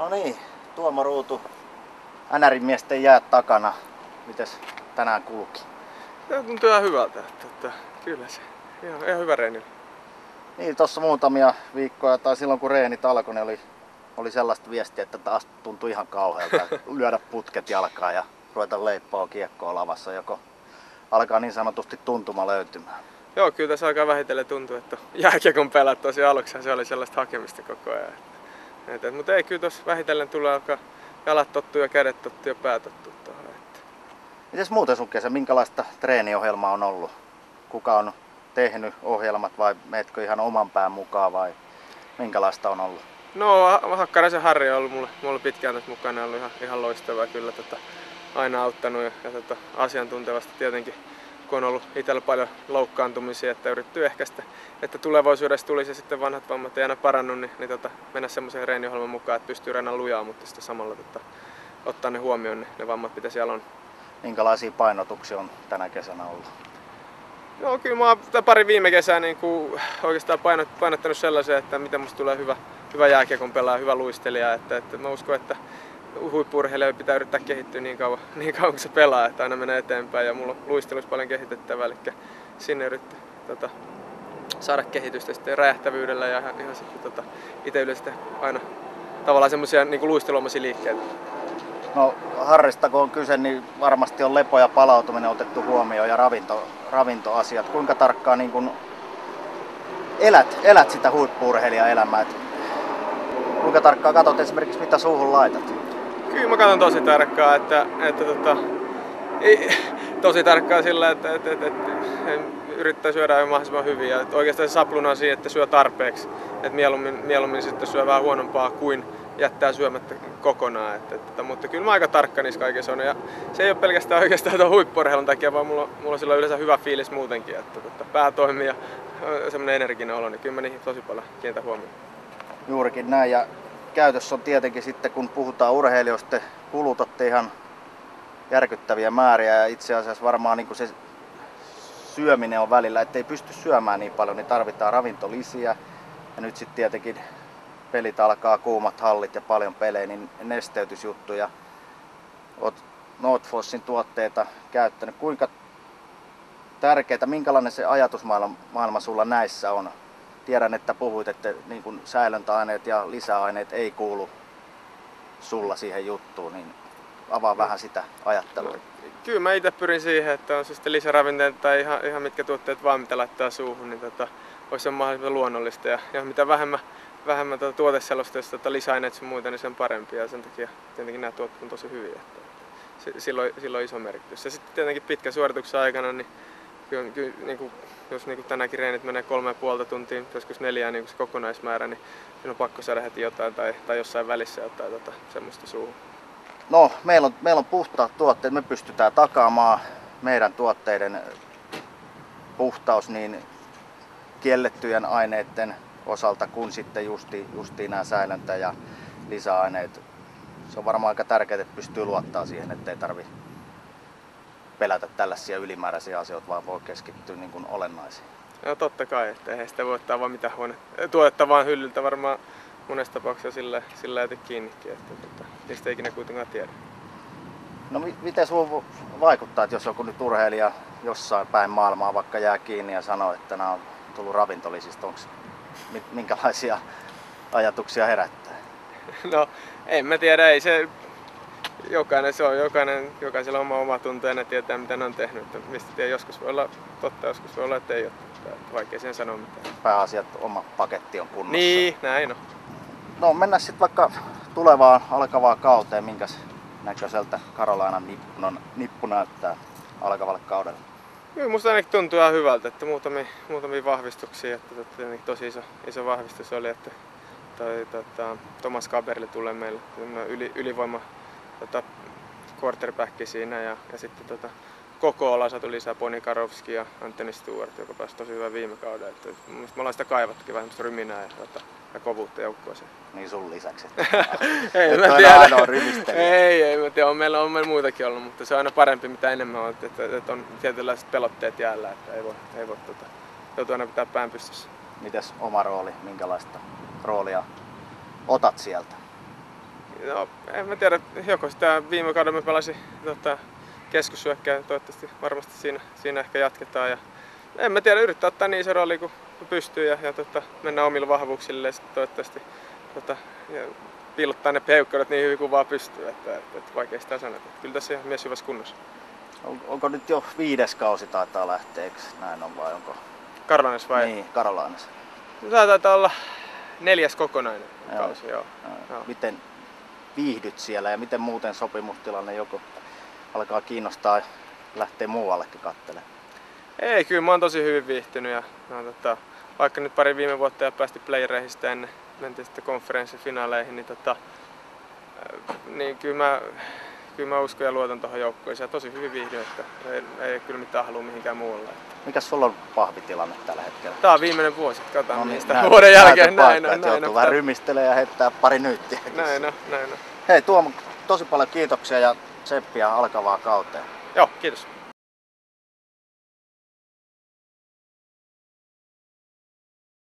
No niin, Tuomo Ruutu, NRin miesten jäät takana. Mites tänään kulki? Tämä tuntuu ihan hyvältä, että, että kyllä se ihan, ihan hyvä reeni. Niin, tuossa muutamia viikkoja tai silloin kun reenit alkoi, niin oli, oli sellaista viestiä, että taas tuntui ihan kauhealta lyödä putket jalkaan ja ruveta leippaa kiekkoa lavassa, joko alkaa niin sanotusti tuntuma löytymään. Joo, kyllä tässä alkaa vähitellen tuntua, että jääkiekon pelät tosi aluksi se oli sellaista hakemista koko ajan. Että, mutta ei, kyllä tuossa vähitellen tulee alkaa jalat tottu ja kädet tottu ja pää tottu tuohon. Että. Mites muuten sun kesä, minkälaista treeniohjelmaa on ollut? Kuka on tehnyt ohjelmat vai meetkö ihan oman pään mukaan vai minkälaista on ollut? No Hakkaraisen Harri on ollut mulle, mulle pitkään tässä mukana ollut ihan, ihan loistavaa kyllä tota, aina auttanut ja, ja tota, asiantuntevasti tietenkin kun on ollut itsellä paljon loukkaantumisia, että yritetty ehkäistä, että tulevaisuudessa tulisi sitten vanhat vammat ei aina parannut, niin, niin tota, mennä semmoiseen reeniohjelman mukaan, että pystyy reenan lujaa, mutta sitten samalla tota, ottaa ne huomioon, ne, ne vammat mitä siellä on. Minkälaisia painotuksia on tänä kesänä ollut? No kyllä mä oon pari viime kesää niin kuin oikeastaan painot, painottanut sellaisen, että miten musta tulee hyvä, hyvä jääkiekon pelaaja, hyvä luistelija. Että, että mä uskon, että huippurheilija pitää yrittää kehittyä niin kauan, niin kauan kun se pelaa, että aina menee eteenpäin ja mulla on luistelussa paljon kehitettävää, eli sinne yrittää tota, saada kehitystä sitten räjähtävyydellä ja ihan, ihan sitten tota, itse yleensä aina tavallaan semmoisia niin luisteluomaisia liikkeitä. No Harrista kun on kyse, niin varmasti on lepo ja palautuminen otettu huomioon ja ravinto, ravintoasiat. Kuinka tarkkaan niin kun elät, elät sitä huippuurheilijaelämää? Kuinka tarkkaan katsot esimerkiksi mitä suuhun laitat? Kyllä mä katson tosi tarkkaan, että, että tota, ei, tosi tarkkaan sillä, että, että, että, että yrittää syödä mahdollisimman hyvin. Ja oikeastaan se sapluna on siinä, että syö tarpeeksi. Että mieluummin, mieluummin sitten syö vähän huonompaa kuin jättää syömättä kokonaan. Että, että, mutta kyllä mä aika tarkka niissä kaikissa on. Ja se ei ole pelkästään oikeastaan tuon huippurheilun takia, vaan mulla, mulla on silloin yleensä hyvä fiilis muutenkin. Että, että pää toimii ja semmoinen energinen olo, niin kyllä mä niihin tosi paljon kiinnitän huomioon. Juurikin näin. Ja käytössä on tietenkin sitten, kun puhutaan urheilijoista, kulutatte ihan järkyttäviä määriä ja itse asiassa varmaan niin se syöminen on välillä, ettei pysty syömään niin paljon, niin tarvitaan ravintolisiä. Ja nyt sitten tietenkin pelit alkaa, kuumat hallit ja paljon pelejä, niin nesteytysjuttuja. Oot Nordfossin tuotteita käyttänyt. Kuinka tärkeää, minkälainen se ajatusmaailma sulla näissä on? Tiedän, että puhuit, että niin kuin säilöntäaineet ja lisäaineet ei kuulu sulla siihen juttuun, niin avaa vähän sitä ajattelua. Kyllä mä itse pyrin siihen, että on se sitten lisäravinteita tai ihan, ihan mitkä tuotteet vaan mitä laittaa suuhun, niin tota, olisi se mahdollisimman luonnollista. Ja, ja mitä vähemmän, vähemmän tuota tuoteselosteista tota lisäaineet ja muuta, niin sen parempi. Ja sen takia tietenkin nämä tuotteet on tosi hyviä. Että silloin, silloin iso merkitys. Ja sitten tietenkin pitkä suorituksen aikana, niin kyllä, kyllä niin kuin, jos niin kuin tänäkin reenit menee kolme ja puolta tuntia, joskus neljää niin se kokonaismäärä, niin on pakko saada heti jotain tai, tai jossain välissä jotain tota, semmoista suuhun. No, meillä on, meillä on puhtaat tuotteet, me pystytään takaamaan meidän tuotteiden puhtaus niin kiellettyjen aineiden osalta kuin sitten justi, justiin nämä säilöntä ja lisäaineet. Se on varmaan aika tärkeää, että pystyy luottaa siihen, ettei tarvi pelätä tällaisia ylimääräisiä asioita, vaan voi keskittyä niin kuin olennaisiin. No totta kai, että eihän sitä voi ottaa vaan mitä huone. Tuotetta vaan hyllyltä varmaan monessa tapauksessa sillä, sillä ei kiinnikin, että tota, niistä ei ikinä kuitenkaan tiedä. No miten sinulla vaikuttaa, että jos joku nyt urheilija jossain päin maailmaa vaikka jää kiinni ja sanoo, että nämä on tullut ravintolisista, onko minkälaisia ajatuksia herättää? No en mä tiedä, ei se jokainen, se on jokainen, jokaisella on oma oma tunto ja ne tietää mitä ne on tehnyt. Että mistä tiedä, joskus voi olla totta, joskus voi olla, että ei ole totta. Vaikea siihen sanoa mitään. Pääasiat, oma paketti on kunnossa. Niin, näin on. No mennään sitten vaikka tulevaan alkavaan kauteen, minkäs näköiseltä Karolainan nippu, nippu näyttää alkavalle kaudelle? Kyllä musta ainakin tuntuu ihan hyvältä, että muutamia, muutamia vahvistuksia, että tosi iso, iso vahvistus oli, että toi, tota, Thomas Kaberli tulee meille yli, ylivoima tota, quarterback siinä ja, ja sitten tota, koko ala saatu lisää Poni Karovski ja Anthony Stewart, joka pääsi tosi hyvä viime kauden. Että, me ollaan sitä kaivattukin vähän ryminää ja, tota, ja kovuutta joukkueeseen. Niin sun lisäksi. ei, mä tiedä. ei, ei, mä tiedä. On meillä, on meillä muitakin ollut, mutta se on aina parempi mitä enemmän on, että, että, että on tietynlaiset pelotteet jäällä, että ei voi, ei voi tota, joutua aina pitää pään pystyssä. Mites oma rooli, minkälaista roolia otat sieltä? No, en mä tiedä, joko sitä viime kaudella mä pelasin tota, keskussyökkää, toivottavasti varmasti siinä, siinä ehkä jatketaan. Ja, en mä tiedä, yrittää ottaa niin iso rooli kuin pystyy ja, ja tota, mennä omilla vahvuuksille ja sitten toivottavasti tota, ja piilottaa ne peukkeudet niin hyvin kuin vaan pystyy, että, että, että vaikea sitä sanoa. Että kyllä tässä ihan mies hyvässä kunnossa. On, onko nyt jo viides kausi taitaa lähteä, eikö näin on vai onko? Karlanes vai? Niin, Karolaines. Tämä taitaa olla neljäs kokonainen Joo. kausi, joo. Joo. Miten viihdyt siellä ja miten muuten sopimustilanne joko alkaa kiinnostaa lähteä muuallekin katselemaan? Ei, kyllä mä oon tosi hyvin viihtynyt ja no, tota, vaikka nyt pari viime vuotta ja päästi playereihin ennen, mentiin sitten konferenssifinaaleihin, niin, tota, äh, niin kyllä, mä, kyllä mä uskon ja luotan tuohon joukkueeseen tosi hyvin viihdyn, että ei, ei kyllä mitään halua mihinkään muualle. Mikä sulla on pahvitilanne tällä hetkellä? Tää on viimeinen vuosi, katsotaan No no, niin, näytö- vuoden jälkeen. Näin, on, että näin, joutuu vähän rymistelee ja heittää pari nyyttiä. näin, on, näin on. Hei Tuomo, tosi paljon kiitoksia ja tseppiä alkavaa kauteen. Joo, kiitos.